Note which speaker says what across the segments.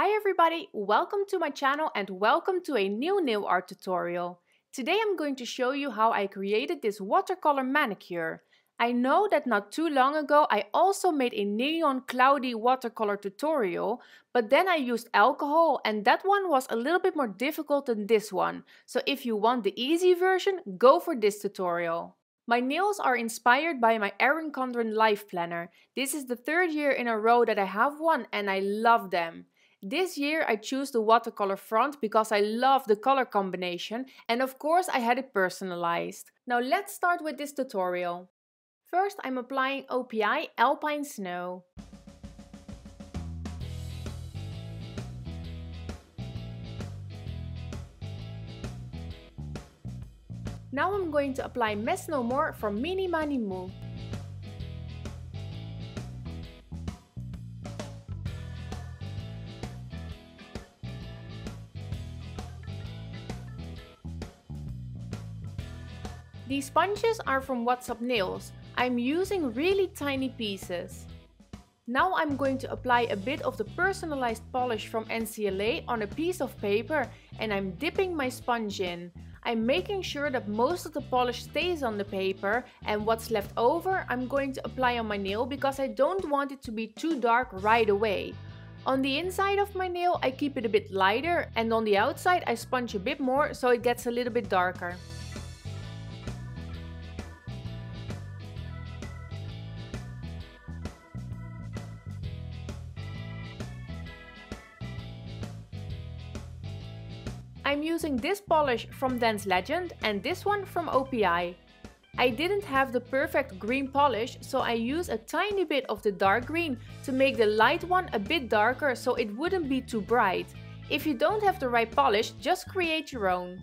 Speaker 1: Hi everybody, welcome to my channel and welcome to a new nail art tutorial. Today I'm going to show you how I created this watercolor manicure. I know that not too long ago I also made a neon cloudy watercolor tutorial, but then I used alcohol and that one was a little bit more difficult than this one. So if you want the easy version, go for this tutorial. My nails are inspired by my Erin Condren Life Planner. This is the third year in a row that I have one and I love them. This year I choose the watercolor front because I love the color combination and of course I had it personalized. Now let's start with this tutorial. First I'm applying OPI Alpine Snow. Now I'm going to apply Mess No More from Mini Mani Moo. These sponges are from What's Up Nails. I'm using really tiny pieces. Now I'm going to apply a bit of the personalized polish from NCLA on a piece of paper and I'm dipping my sponge in. I'm making sure that most of the polish stays on the paper and what's left over I'm going to apply on my nail because I don't want it to be too dark right away. On the inside of my nail I keep it a bit lighter and on the outside I sponge a bit more so it gets a little bit darker. I'm using this polish from Dance Legend and this one from OPI. I didn't have the perfect green polish, so I used a tiny bit of the dark green to make the light one a bit darker so it wouldn't be too bright. If you don't have the right polish, just create your own.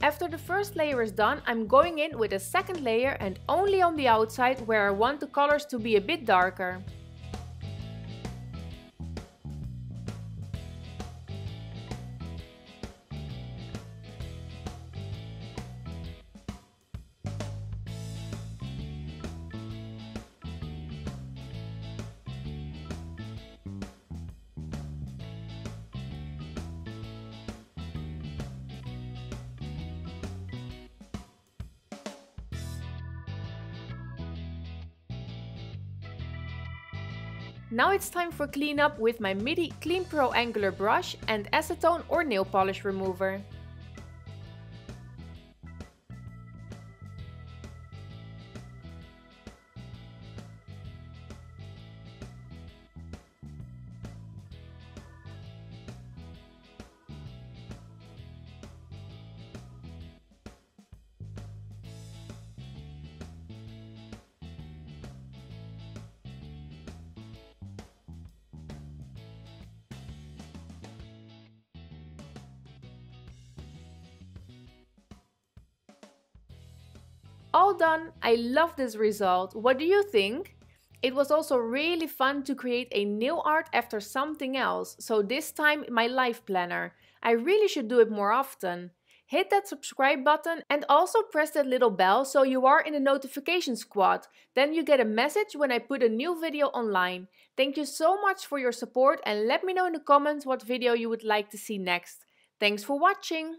Speaker 1: After the first layer is done, I'm going in with a second layer and only on the outside where I want the colors to be a bit darker. Now it's time for cleanup with my Mitty Clean Pro Angular brush and acetone or nail polish remover. All done, I love this result. What do you think? It was also really fun to create a new art after something else, so this time my life planner. I really should do it more often. Hit that subscribe button and also press that little bell so you are in the notification squad. Then you get a message when I put a new video online. Thank you so much for your support and let me know in the comments what video you would like to see next. Thanks for watching!